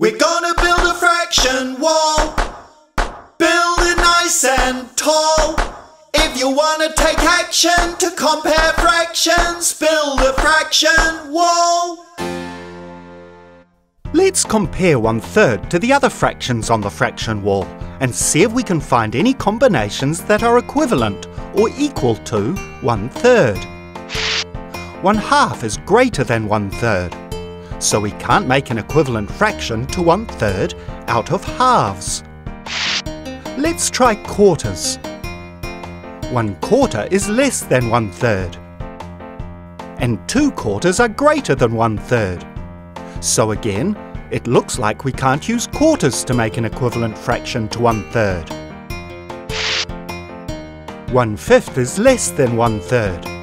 We're gonna build a fraction wall. Build it nice and tall. If you wanna take action to compare fractions, build a fraction wall. Let's compare one third to the other fractions on the fraction wall and see if we can find any combinations that are equivalent or equal to one third. One half is greater than one third, so we can't make an equivalent fraction to one third out of halves. Let's try quarters. One quarter is less than one third, and two quarters are greater than one third. So again, it looks like we can't use quarters to make an equivalent fraction to one third. One fifth is less than one third.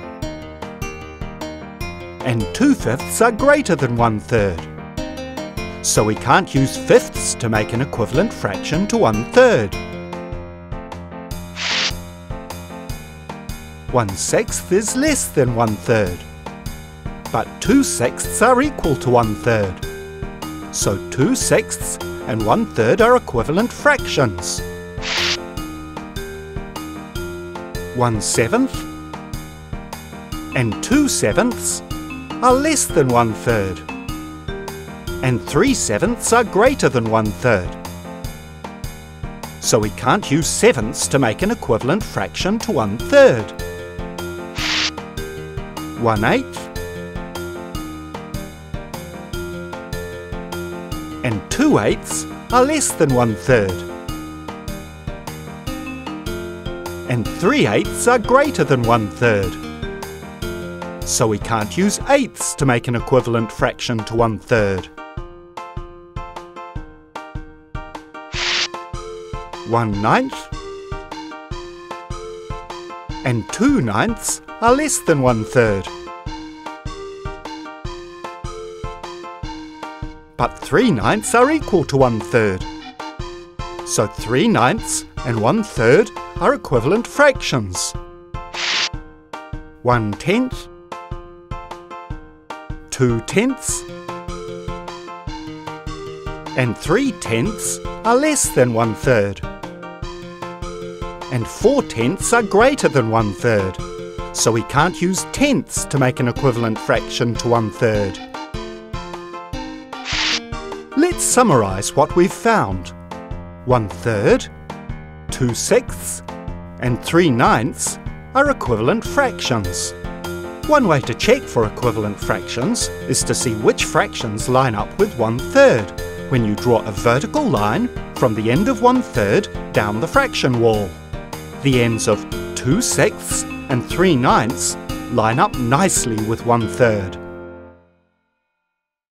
And two fifths are greater than one third. So we can't use fifths to make an equivalent fraction to one third. One sixth is less than one third but 2 sixths are equal to 1 third. So 2 sixths and 1 third are equivalent fractions. 1 seventh and 2 sevenths are less than 1 third. And 3 sevenths are greater than 1 third. So we can't use sevenths to make an equivalent fraction to 1 third. 1 eighth and 2 eighths are less than 1 third. And 3 eighths are greater than 1 third. So we can't use eighths to make an equivalent fraction to 1 third. 1 ninth and 2 ninths are less than 1 third. but 3 ninths are equal to 1 third. So 3 ninths and 1 third are equivalent fractions. 1 tenth, 2 tenths, and 3 tenths are less than one third. And 4 tenths are greater than one third so we can't use tenths to make an equivalent fraction to one third. Let's summarise what we've found. One third, two sixths, and three ninths are equivalent fractions. One way to check for equivalent fractions is to see which fractions line up with one third when you draw a vertical line from the end of one third down the fraction wall. The ends of two sixths and three ninths line up nicely with one third.